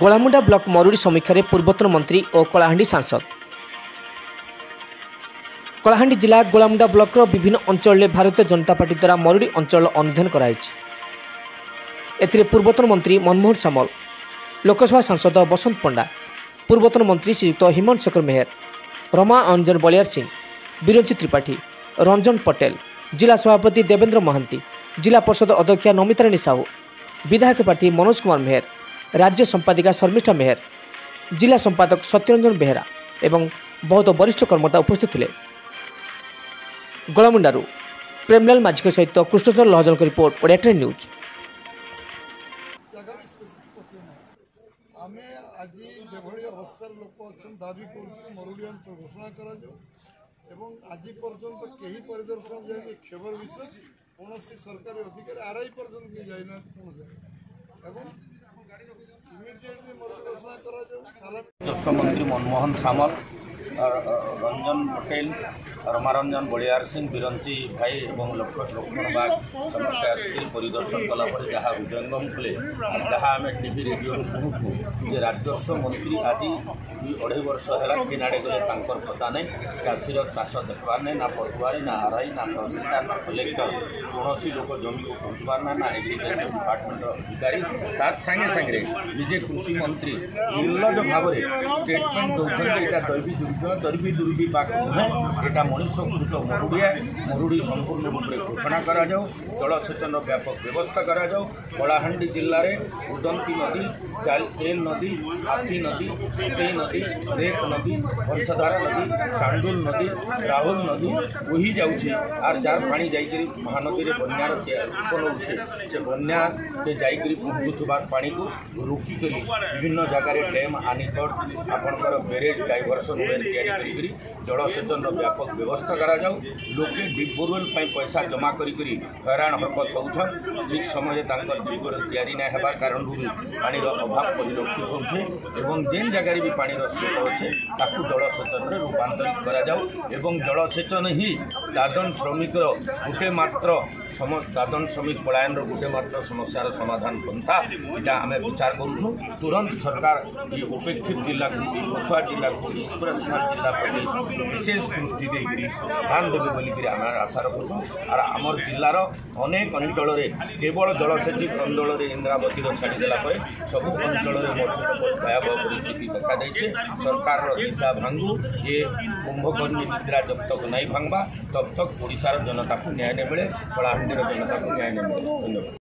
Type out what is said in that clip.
Golamunda block ମରୁଡ଼ି ସମୀକ୍ଷାରେ ପୂର୍ବତନ ମନ୍ତ୍ରୀ ଓ କଳାହାଣ୍ଡି ସାଂସଦ କଳାହାଣ୍ଡି ଜିଲ୍ଲା ଗୋଳାମୁଣ୍ଡା ବ୍ଲକର ବିଭିନ୍ନ ଅଞ୍ଚଳରେ ଭାରତୀୟ ଜନତା ପାର୍ଟି ଦ୍ୱାରା ମରୁଡ଼ି ଅଞ୍ଚଳ ଅନୁଧ୍ୟାନ କରାଯାଇଛି ଏଥିରେ ପୂର୍ବତନ ମନ୍ତ୍ରୀ ମନମୋହନ ସାମଲ ଲୋକସଭା ସାଂସଦ ବସନ୍ତ ପଣ୍ଡା ପୂର୍ବତନ ମନ୍ତ୍ରୀ ଶ୍ରୀଯୁକ୍ତ ହିମନ୍ତ ଶେଖର ମେହେର ରମା ଅଞ୍ଜନ ବଳିଆର ସିଂ ବିରଞ୍ଚି ତ୍ରିପାଠୀ ରଞ୍ଜନ ପଟେଲ ଜିଲ୍ଲା ସଭାପତି ଦେବେନ୍ଦ୍ର ମହାନ୍ତି ଜିଲ୍ଲା ପରିଷଦ ଅଧ୍ୟକ୍ଷା ନମିତାରାଣୀ ସାହୁ ବିଧାୟକ ପ୍ରାର୍ଥୀ ମନୋଜ କୁମାର ମେହେର রাজ্য সম্পাদিকা শর্মিষ্ঠা মেহের জেলা সম্পাদক সত্যরঞ্জন বেহেরা এবং ବହୁତ ବରିଷ୍ଠ କର୍ମକର୍ତ୍ତା ଉପସ୍ଥିତ ଥିଲେ ଗୋଳମୁଣ୍ଡାରୁ ପ୍ରେମଲାଲ ମାଝୀଙ୍କ ସହିତ କୃଷ୍ଣଚନ୍ଦ୍ର ଲହଜଲଙ୍କ ରିପୋର୍ଟ ଓଡ଼ିଆ ଟ୍ରେନ୍ ନ୍ୟୁଜ୍ ଆମେ ଆଜି ଯେଭଳି ଅବସ୍ଥାରେ ଲୋକ ଅଛନ୍ତି ଦାବି କରୁଛୁ ମରୁଡ଼ି ଅଞ୍ଚଳ ଘୋଷଣା କରାଯାଉ ଏବଂ ଆଜି ପର୍ଯ୍ୟନ୍ତ କେହି ପରିଦର୍ଶନ ଯାଇନି କ୍ଷେବର ବିଷୟ କୌଣସି ସରକାରୀ ଅଧିକାରୀ ଆର୍ଆଇ ପର୍ଯ୍ୟନ୍ତ କେହି ଯାଇନାହାନ୍ତି କୌଣସି ଏବଂ রাজস্ব মনমোহন সামল ରଞ୍ଜନ ପଟେଲ ରମାରଞ୍ଜନ ବଳିଆର ସିଂ ବିରଞ୍ଚି ଭାଇ ଏବଂ ଲକ୍ଷ୍ମଣ ବାଗ ସମସ୍ତେ ଆସିକରି ପରିଦର୍ଶନ କଲା ପରେ ଯାହା ହୃଦୟଙ୍ଗମ କଲେ ଯାହା ଆମେ ଟିଭି ରେଡ଼ିଓରୁ ଶୁଣୁଛୁ ଯେ ରାଜସ୍ୱ ମନ୍ତ୍ରୀ ଆଜି ଦୁଇ ଅଢ଼େଇ ବର୍ଷ ହେଲା କିଣାଡ଼େ ଗଲେ ତାଙ୍କର କଥା ନାହିଁ ଚାଷୀର ଚାଷ ଦେଖବାର ନାହିଁ ନା ପଟୁଆରୀ ନା ଆର୍ଆଇ ନା ତହସିଲଦାର ନା କଲେକ୍ଟର କୌଣସି ଲୋକ ଜମିକୁ ପହଞ୍ଚିବାର ନାହିଁ ନା ଏଗ୍ରିକଲଚର ଡିପାର୍ଟମେଣ୍ଟର ଅଧିକାରୀ ତା ସାଙ୍ଗେ ସାଙ୍ଗରେ ନିଜେ କୃଷି ମନ୍ତ୍ରୀ ନିର୍ଲଜ ଭାବରେ ଷ୍ଟେଟମେଣ୍ଟ ଦେଉଛନ୍ତି ଏଇଟା ଦୈବୀ ଦୁର୍ଗ ଦରିବି ଦୁରିବି ପାଖ ନୁହେଁ ଏଇଟା ମଣିଷକୃତ ମରୁଡ଼ିଆ ମରୁଡ଼ି ସମ୍ପୂର୍ଣ୍ଣ ରୂପରେ ଘୋଷଣା କରାଯାଉ ଜଳସେଚନ ବ୍ୟାପକ ବ୍ୟବସ୍ଥା କରାଯାଉ କଳାହାଣ୍ଡି ଜିଲ୍ଲାରେ ଉଦନ୍ତି ନଦୀ ତେଲ ନଦୀ ହାତୀ ନଦୀ ସୁତେଇ ନଦୀ ରେକ୍ ନଦୀ ବଂଶଧାରା ନଦୀ ଚାଣ୍ଡୁଲ ନଦୀ ରାହୁଲ ନଦୀ ବୋହି ଯାଉଛି ଆର୍ ଯାହାର ପାଣି ଯାଇକରି ମହାନଦୀରେ ବନ୍ୟାର ରୂପ ନେଉଛି ସେ ବନ୍ୟାରେ ଯାଇକରି ପହଞ୍ଚୁଥିବା ପାଣିକୁ ରୋକିକରି ବିଭିନ୍ନ ଜାଗାରେ ଡ୍ୟାମ୍ ଆନିକଟ ଆପଣଙ୍କର ବ୍ୟାରେଜ୍ ଡାଇଭରସନ୍ ଏହାକୁ ନେଇକରି ଜଳସେଚନର ବ୍ୟାପକ ବ୍ୟବସ୍ଥା କରାଯାଉ ଲୋକେ ଡିପ୍ ବୋରୱେଲ୍ ପାଇଁ ପଇସା ଜମା କରିକରି ହଇରାଣ ହରକତ ହେଉଛନ୍ ଠିକ୍ ସମୟରେ ତାଙ୍କର ଡିପ୍ ବୋରୱେଲ୍ ତିଆରି ନାଇଁ ହେବା କାରଣରୁ ପାଣିର ଅଭାବ ପରିଲକ୍ଷିତ ହେଉଛେ ଏବଂ ଯେନ୍ ଜାଗାରେ ବି ପାଣିର ସ୍ରୋତ ଅଛେ ତାକୁ ଜଳସେଚନରେ ରୂପାନ୍ତରିତ କରାଯାଉ ଏବଂ ଜଳସେଚନ ହିଁ ଦାଦନ ଶ୍ରମିକର ଗୋଟେ ମାତ୍ର ସମ ଦାଦନ ଶ୍ରମିକ ପଳାୟନର ଗୋଟେ ମାତ୍ର ସମସ୍ୟାର ସମାଧାନ ପନ୍ଥା ଏଇଟା ଆମେ ବିଚାର କରୁଛୁ ତୁରନ୍ତ ସରକାର ଏ ଉପେକ୍ଷିତ ଜିଲ୍ଲାକୁ ପଛୁଆ ଜିଲ୍ଲାକୁ ଏକ୍ସପ୍ରେସ୍ জেলা প্রতি বিশেষ দৃষ্টি দিয়ে ধ্যান দেবে বলিকি আমার আশা রাখুছু আর আমার জেলার অনেক অঞ্চলের কেবল জলসেচিত অঞ্চলের ইন্দ্রাবতীর ছাড়িদেলা পরে সবু অঞ্চলের ভয়াবহ পরিস্থিতি দেখা দিয়েছে সরকারর নিদ্রা ভাঙ্গু ইয়ে কুম্ভকর্ণী নিদ্রা জব তক নাই ভাঙবা তব তক ওড়িশার জনতাকে ন্যায় নেবে কলাহান্ডির জনতাকে ন্যায় নেবে ধন্যবাদ